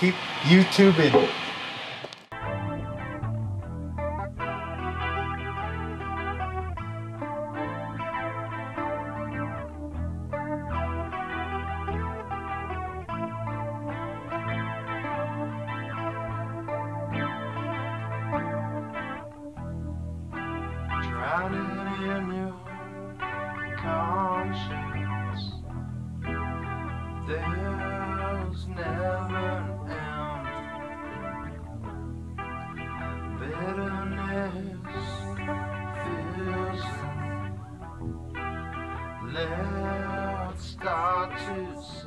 keep YouTubing. Drowning in your conscience. There let's start to sing.